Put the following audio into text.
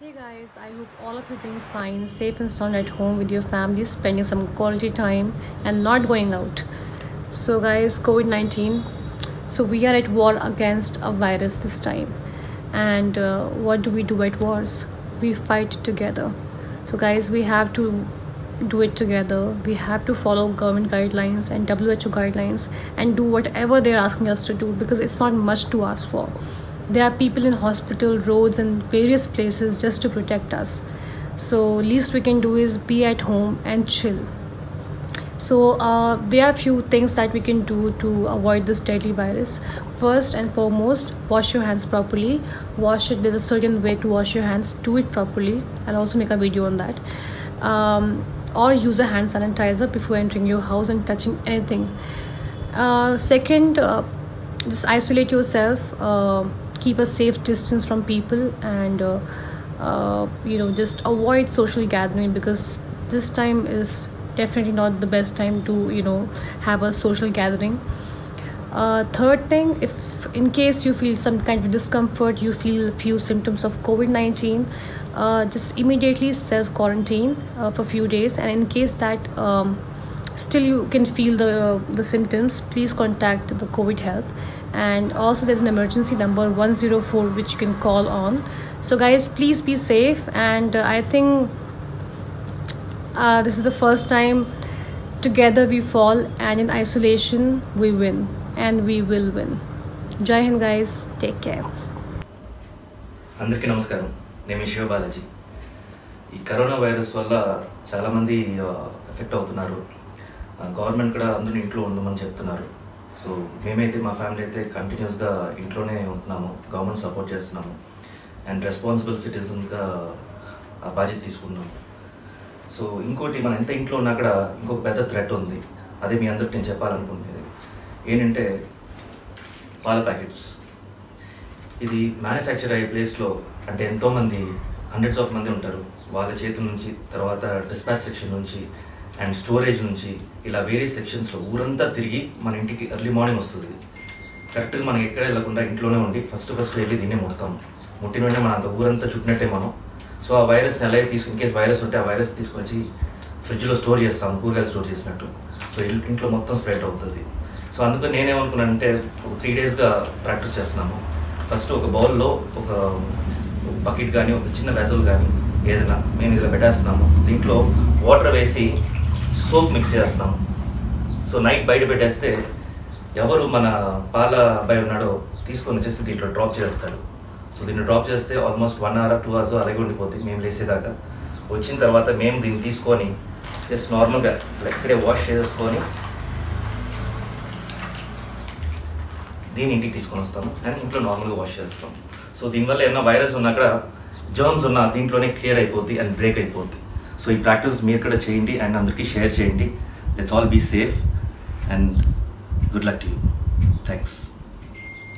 Hey guys, I hope all of you are doing fine, safe and sound at home with your family, spending some quality time and not going out. So guys, COVID-19. So we are at war against a virus this time. And uh, what do we do at wars? We fight together. So guys, we have to do it together. We have to follow government guidelines and WHO guidelines and do whatever they're asking us to do because it's not much to ask for. There are people in hospital, roads, and various places just to protect us. So least we can do is be at home and chill. So uh, there are few things that we can do to avoid this deadly virus. First and foremost, wash your hands properly. Wash it. There's a certain way to wash your hands. Do it properly. I'll also make a video on that. Um, or use a hand sanitizer before entering your house and touching anything. Uh, second, uh, just isolate yourself. Keep a safe distance from people and uh, uh, you know just avoid social gathering because this time is definitely not the best time to you know have a social gathering. Uh, third thing if in case you feel some kind of discomfort you feel a few symptoms of covid-19 uh, just immediately self quarantine uh, for few days. And in case that um, still you can feel the the symptoms please contact the covid help and also there's an emergency number 104 which you can call on so guys please be safe and uh, i think uh, this is the first time together we fall and in isolation we win and we will win jai hind guys take care అందరికీ నమస్కారం నేను మీ శివ బాలాజీ ఈ corona virus వల్ల చాలామంది effect అవుతున్నారు government కూడా అందరూ ఇంట్లో ఉండమని చెప్తున్నారు. సో మేమైతే మా ఫ్యామిలీ అయితే కంటిన్యూస్గా ఇంట్లోనే ఉంటున్నాము గవర్నమెంట్ సపోర్ట్ చేస్తున్నాము. అండ్ రెస్పాన్సిబుల్ సిటిజన్గా ఆ బాధ్యత తీసుకున్నాము. సో ఇంకోటి మనం ఎంత ఇంట్లో ఉన్నా కూడా ఇంకొక పెద్ద థ్రెట్ ఉంది. అది మీ అందరికి నేను చెప్పాలనుకునేది. ఏంటంటే పాల ప్యాకెట్స్. ఇది మ్యానుఫ్యాక్చర్ అయ్యే ప్లేస్లో అంటే ఎంతోమంది హండ్రెడ్స్ ఆఫ్ మంది ఉంటారు. వాళ్ళ చేతి నుంచి తర్వాత డిస్పాచ్ సెక్షన్ నుంచి అండ్ స్టోరేజ్ నుంచి ఇలా వేరే సెక్షన్స్లో ఊరంతా తిరిగి మన ఇంటికి ఎర్లీ మార్నింగ్ వస్తుంది. కరెక్ట్గా మనం ఎక్కడ వెళ్ళకుండా ఇంట్లోనే ఉండి ఫస్ట్ ఫస్ట్ వెళ్ళి దీన్ని ముడతాం. ముట్టిన వెంటనే మనం అంత ఊరంతా చుట్టినట్టే మనం. సో ఆ వైరస్ని ఎలా తీసుకు ఇన్ కేస్ వైరస్ ఉంటే ఆ వైరస్ తీసుకొచ్చి ఫ్రిడ్జ్లో స్టోర్ చేస్తాం కూరగాయలు స్టోర్ చేసినట్టు. సో ఇంట్లో మొత్తం స్ప్రెడ్ అవుతుంది. సో అందుకని నేనేమనుకున్నానంటే ఒక త్రీ డేస్గా ప్రాక్టీస్ చేస్తున్నాను. ఫస్ట్ ఒక బౌల్లో ఒక బకెట్ కానీ ఒక చిన్న వెజల్ కానీ ఏదైనా మేము ఇలా పెట్టేస్తున్నాము. దీంట్లో వాటర్ వేసి సోప్ మిక్స్ చేస్తాం. సో నైట్ బయట పెట్టేస్తే ఎవరు మన పాల అబ్బాయి ఉన్నాడో తీసుకొని వచ్చేసి దీంట్లో డ్రాప్ చేస్తాడు. సో దీన్ని డ్రాప్ చేస్తే almost one hour two hours అలాగే ఉండిపోతుంది మేము లేసేదాకా. వచ్చిన తర్వాత మేము దీన్ని తీసుకొని జస్ట్ నార్మల్గా ఇక్కడే వాష్ చేసుకొని దీని ఇంటికి తీసుకొని వస్తాము అండ్ ఇంట్లో నార్మల్గా వాష్ చేస్తాం. సో దీనివల్ల ఏమైనా వైరస్ ఉన్నా అక్కడ జర్మ్స్ ఉన్నా దీంట్లోనే క్లియర్ అయిపోద్ది అండ్ బ్రేక్ అయిపోద్ది. సో ఈ ప్రాక్టీస్ మీరు కూడా చేయండి అండ్ అందరికీ షేర్ చేయండి. Let's all be safe and good luck to you thanks